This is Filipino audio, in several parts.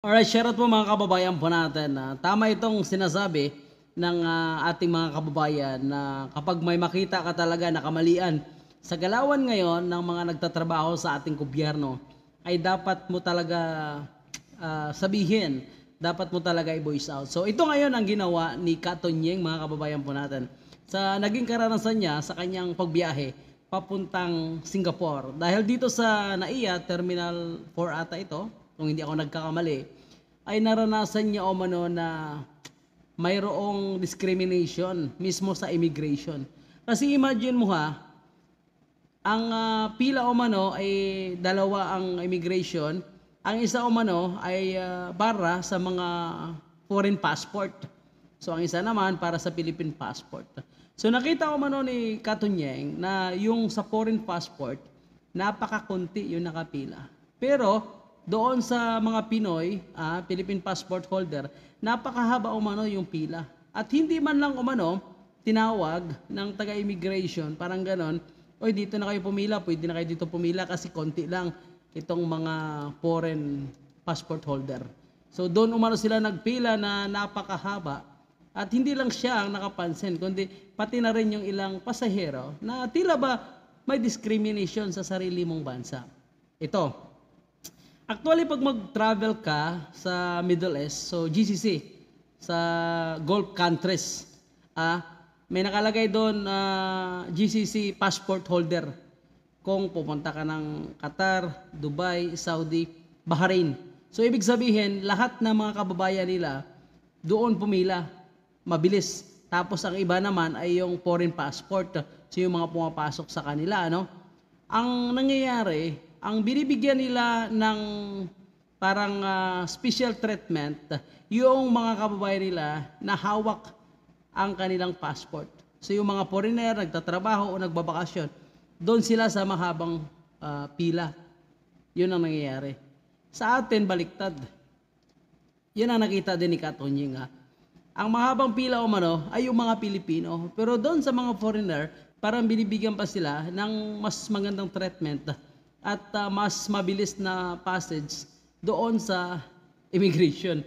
Alright, shoutout po mga kababayan po natin. na tama itong sinasabi ng ah, ating mga kababayan na kapag may makita ka talaga na kamalian sa galawan ngayon ng mga nagtatrabaho sa ating gobyerno, ay dapat mo talaga ah, sabihin, dapat mo talaga i-voice out. So ito ngayon ang ginawa ni Katonyeng mga kababayan po natin sa naging karanasan niya sa kanyang pagbiyahe papuntang Singapore. Dahil dito sa NAIA, Terminal 4 ata ito, kung hindi ako nagkakamali, ay naranasan niya o mano na mayroong discrimination mismo sa immigration. Kasi imagine mo ha, ang ah, pila o mano ay dalawa ang immigration, ang isa o mano ay ah, para sa mga foreign passport. So ang isa naman para sa Philippine passport. So nakita ko mano ni Katunyeng na yung sa foreign passport, napakakunti yung nakapila. Pero doon sa mga Pinoy, ah, Philippine passport holder, napakahaba umano yung pila. At hindi man lang umano tinawag ng taga-immigration, parang ganon, oy dito na kayo pumila, pwede na kayo dito pumila kasi konti lang itong mga foreign passport holder. So doon umano sila nagpila na napakahaba at hindi lang siya ang nakapansin, kundi pati na rin yung ilang pasahero na tila ba may discrimination sa sarili mong bansa. Ito, Actually, pag mag-travel ka sa Middle East, so GCC, sa Gulf countries, ah, may nakalagay doon ah, GCC passport holder. Kung pupunta ka ng Qatar, Dubai, Saudi, Bahrain. So, ibig sabihin, lahat ng mga kababayan nila doon pumila. Mabilis. Tapos, ang iba naman ay yung foreign passport. So, yung mga pumapasok sa kanila, ano? Ang nangyayari, ang binibigyan nila ng parang ah, special treatment yung mga kababayan nila na hawak ang kanilang passport. So yung mga foreigner nagtatrabaho o nagbabakasyon, doon sila sa mahabang ah, pila. Yun ang nangyayari. Sa atin, baliktad. Yun ang nakita din ni Katonying ha. Ang mahabang pila o mano ay yung mga Pilipino. Pero doon sa mga foreigner, parang binibigyan pa sila ng mas magandang treatment at uh, mas mabilis na passage doon sa immigration.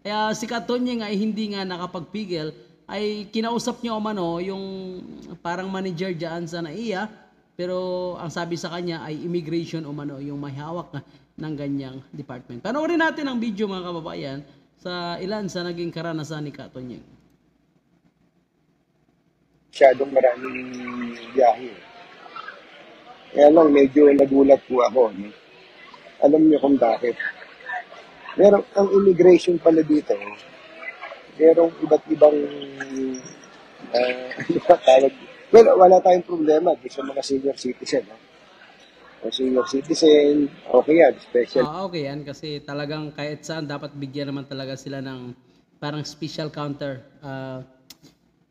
Kaya si Katonyeng ay hindi nga nakapagpigil, ay kinausap niya umano yung parang manager dyan sa NAIA, pero ang sabi sa kanya ay immigration umano, yung may hawak ng ganyang department. Panoorin natin ang video mga kababayan sa ilan sa naging karanasan ni Katonyeng. masyadong maraming biyahe. Kaya lang, medyo nagulat po ako. No? Alam niyo kung bakit. Meron, ang immigration pala dito, merong iba't ibang, uh, tawag? Well, wala tayong problema sa mga senior citizen. No? O senior citizen, okay yan, special Ah, okay yan kasi talagang kahit saan dapat bigyan naman talaga sila ng parang special counter. Ah,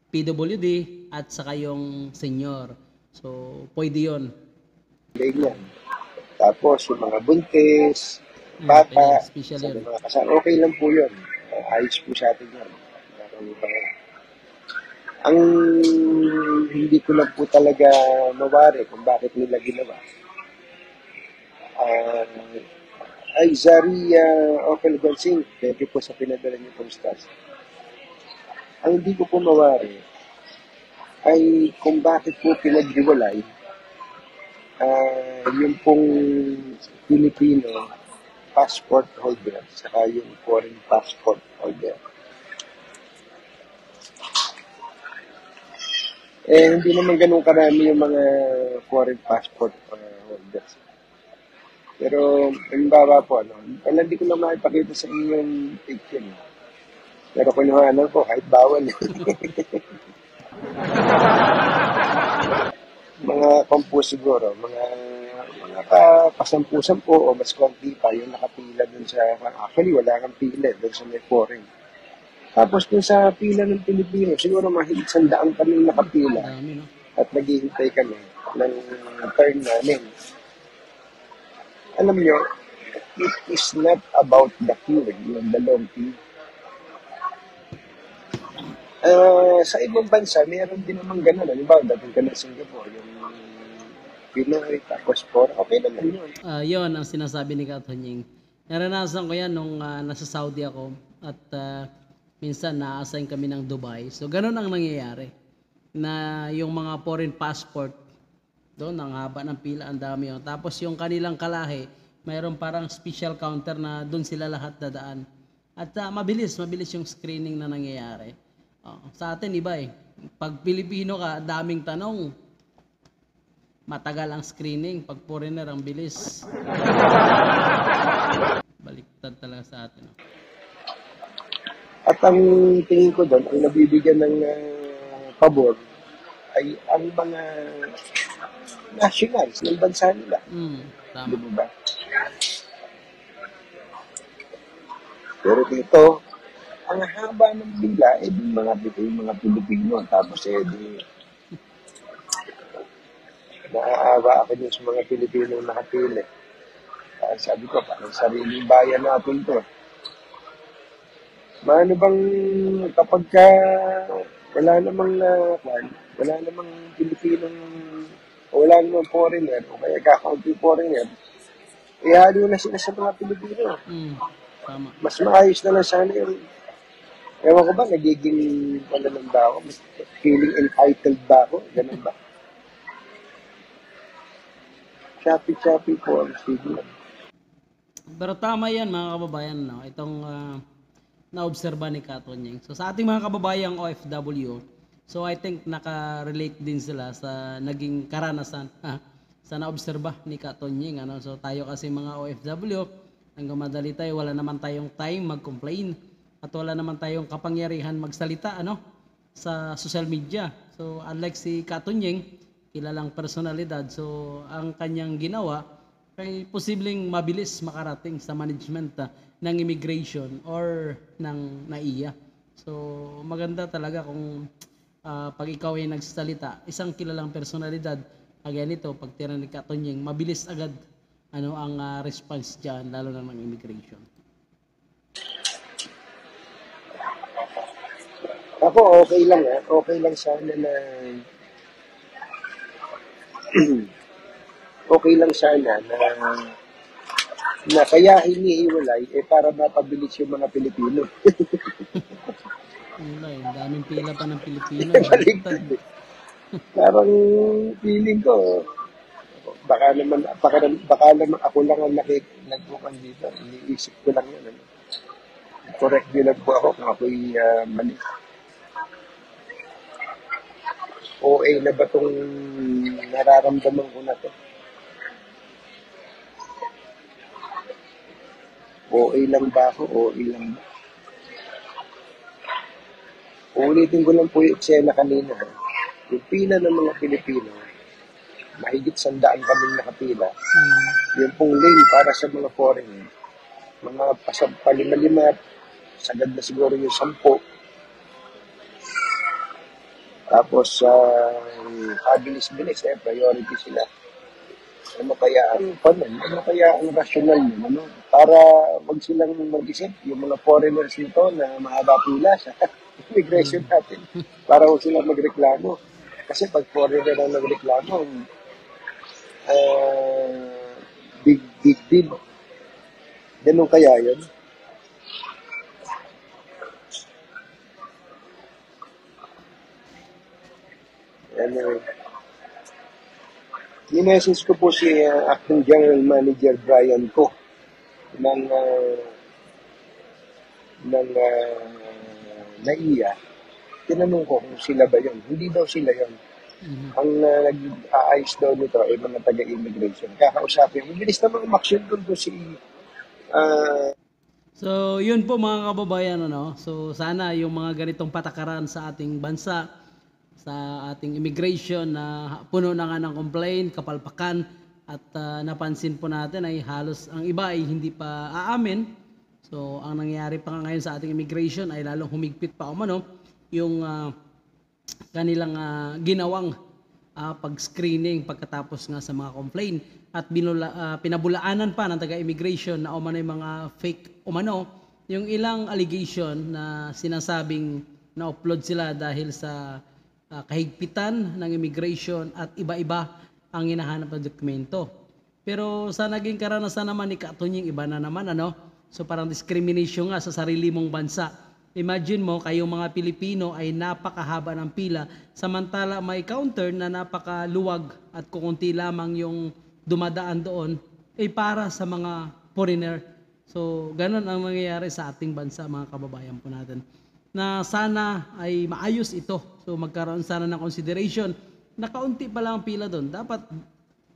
PWD at saka yung senior. So, pwede yun. Ganyan. Tapos, yung mga buntis, Mm, bata, special sa mga kasama, okay lang po yun. Uh, ayos po sa atin yan. Ang hindi ko lang po talaga mawari kung bakit nila ginawa. Ah, ay, Zaria Opel Gonzing, thank you po sa pinadala niyo pong stars. Ang hindi ko po mawari ay kung bakit po pinaghiwalay ah yung pong Filipino passport holder saka yung foreign passport holder. Eh, hindi naman ganun karami yung mga foreign passport uh, holders. Pero, halimbawa po, ano, wala hindi ko na makipakita sa inyo yung picture. Pero kung ano po, kahit bawal. mga kompo siguro, mga mga pa, pasampu-sampu o mas konti pa yung nakapila dun sa, actually wala kang pila dun sa may foreign. Tapos dun sa pila ng Pilipino, siguro mahigit sandaang kaming nakapila at naghihintay kami ng turn namin. Alam nyo, it is not about the queuing, yung the long queue. Ah, sa ibang bansa, meron din naman ganun. Halimbawa, dating ka ng Singapore, yung Pinoy, tapos for, okay naman yun. Ah, yon ang sinasabi ni Katonying Naranasan ko yan nung ah, nasa Saudi ako at ah, minsan na-assign kami ng Dubai. So ganun ang nangyayari na yung mga foreign passport doon ang haba ng pila ang dami yun. Tapos yung kanilang kalahi, mayroon parang special counter na doon sila lahat dadaan. At ah, mabilis, mabilis yung screening na nangyayari. Oh, sa atin iba eh. Pag Pilipino ka, daming tanong. Matagal ang screening. Pag foreigner, ang bilis. Baliktad talaga sa atin. oh. At ang tingin ko doon, ang nabibigyan ng ah, pabor ay ang mga nationals ng bansa nila. Mm, tama. Di ba ba? Pero dito, ang haba ng pila, eh di mga, yung mga Pilipino. Tapos eh di, naaawa ako dun sa mga Pilipino nakapili. Kaya sabi ko, parang sariling bayan natin to. Maano bang kapag ka wala namang na wala namang Pilipinong o wala namang foreigner o kaya kakaunti foreigner, ihalo na sila sa mga Pilipino. Mm, tama. Mas maayos na lang sana yung Ewan ko ba, nagiging ano lang ba ako? Feeling entitled ba ako? Ganun ba? Choppy-choppy po ang signal. Pero tama yan mga kababayan, no? itong ah, naobserba ni Katonyeng. So sa ating mga kababayang OFW, so I think naka-relate din sila sa naging karanasan ha, sa naobserba ni Katonyeng. Ano? So tayo kasi mga OFW, hanggang madali tayo, wala naman tayong time mag-complain at wala naman tayong kapangyarihan magsalita ano sa social media. So unlike si Katonyeng, kilalang personalidad. So ang kanyang ginawa ay posibleng mabilis makarating sa management ah, ng immigration or ng NAIA. So maganda talaga kung ah, pag ikaw ay nagsasalita, isang kilalang personalidad, kagaya nito, pag tira ni Katonyeng, mabilis agad ano ang ah, response diyan lalo na ng immigration. Ako, okay lang ha. Okay lang sana na... okay lang sana na na kaya hinihiwalay eh para mapabilis yung mga Pilipino. Wala eh, daming pila pa ng Pilipino. Baliktad eh. Parang feeling ko, baka naman, baka, baka naman ako lang ang nakik, nagbukan dito. Iniisip ko lang yun. Ano. Correct din lang po ako kung ako'y ah, mali. OA na ba itong nararamdaman ko na to? OA lang ba ako? OA lang ba? Uulitin ko lang po yung eksena kanina. Yung pila ng mga Pilipino, mahigit sandaan kaming nakapila. Mm, Yung pong lane para sa mga foreigner, mga pasab palima-lima, sagad na siguro yung sampo. Tapos, uh, kabilis-bilis, eh, priority sila. Ano kaya ang panon? Ano kaya ang rational nun? Ano? Para wag silang mag-isip, yung mga foreigners nito na mahaba pila sa immigration natin. Para wag silang magreklamo. Kasi pag foreigner ang nagreklamo, ah, big, big deal. Ganun kaya yun? Anyway. Minessage ko po si uh, Acting General Manager Brian ko ng uh, ng uh, NAIA. Tinanong ko kung sila ba yun. Hindi daw sila yun. mhm. Ang uh, nag-aayos daw nito ay mga taga-immigration. Kakausapin. Mabilis naman umaksyon doon po si uh, So, yun po mga kababayan, ano. So, sana yung mga ganitong patakaran sa ating bansa, sa ating immigration na puno na nga ng complaint, kapalpakan, at ah, napansin po natin ay halos ang iba ay hindi pa aamin. So, ang nangyayari pa nga ngayon sa ating immigration ay lalong humigpit pa umano yung ah, kanilang ah, ginawang ah, pag-screening pagkatapos nga sa mga complaint at binula, ah, pinabulaanan pa ng taga-immigration na umano yung mga fake umano yung ilang allegation na sinasabing na-upload sila dahil sa ah, kahigpitan ng immigration at iba-iba ang hinahanap na dokumento. Pero sa naging karanasan naman ni Katunying, iba na naman ano, So parang discrimination nga sa sarili mong bansa. Imagine mo, kayong mga Pilipino ay napakahaba ng pila, samantala may counter na napakaluwag at kukunti lamang yung dumadaan doon, ay para sa mga foreigner. So, ganun ang mangyayari sa ating bansa, mga kababayan po natin. Na sana ay maayos ito. So, magkaroon sana ng consideration na kaunti pa lang ang pila doon. Dapat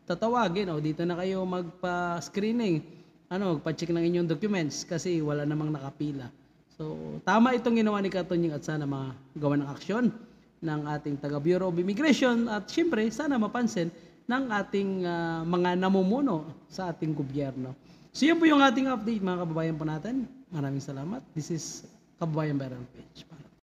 tatawagin, o dito na kayo magpa-screening, ano, magpa-check ng inyong documents kasi wala namang nakapila. So, tama itong ginawa ni Katunying at sana magawa ng aksyon ng ating taga Bureau of Immigration at syempre sana mapansin ng ating ah, mga namumuno sa ating gobyerno. So, yan po yung ating update mga kababayan po natin. Maraming salamat. This is of YM Baran page.